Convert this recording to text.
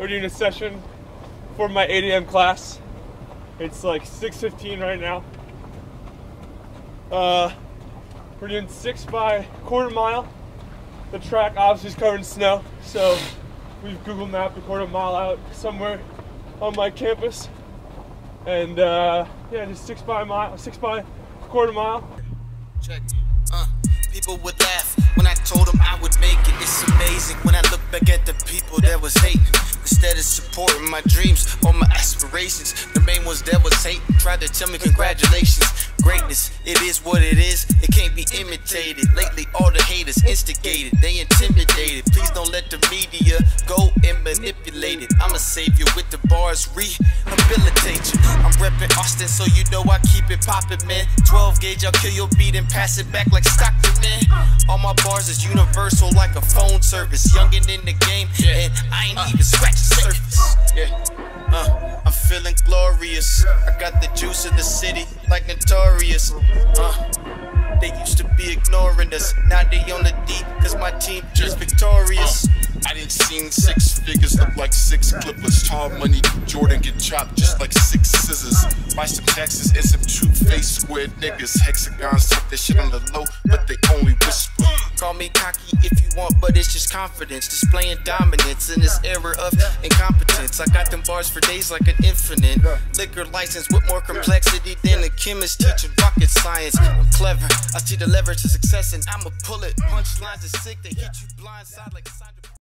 We're doing a session for my 8 a.m. class. It's like 6:15 right now. Uh, we're doing six by quarter mile. The track obviously is covered in snow, so we've Google mapped a quarter mile out somewhere on my campus, and uh, yeah, just six by mile, six by quarter mile. Check. Uh, people would laugh when I told them I would make it. It's amazing when I look back at the people that was hating. Instead of supporting my dreams or my aspirations, the main ones that was hating tried to tell me congratulations. Greatness, it is what it is, it can't be imitated. Lately, all the haters instigated, they intimidated. Please don't let the media go and manipulate it. I'm a savior with the bars, rehabilitate you. I'm reppin' Austin, so you know I keep it poppin', man. 12 gauge, I'll kill your beat and pass it back like Stockton, man. My bars is universal like a phone service. Youngin' in the game, and I ain't even scratched the surface. Yeah. Uh, I'm feeling glorious. I got the juice of the city, like notorious. Uh, they used to be ignoring us, now they on the D, cause my team just victorious. I didn't seen six figures look like six clippers. Tall money, Jordan get chopped just like six scissors. Buy some taxes and some two face square niggas. Hexagons talk that shit on the low, but they only whisper. Me cocky if you want, but it's just confidence. Displaying dominance in this era of incompetence. I got them bars for days like an infinite. Liquor license with more complexity than a chemist teaching rocket science. I'm clever, I see the leverage to success and I'ma pull it. Punchlines are sick, they hit you blindside like Sandra.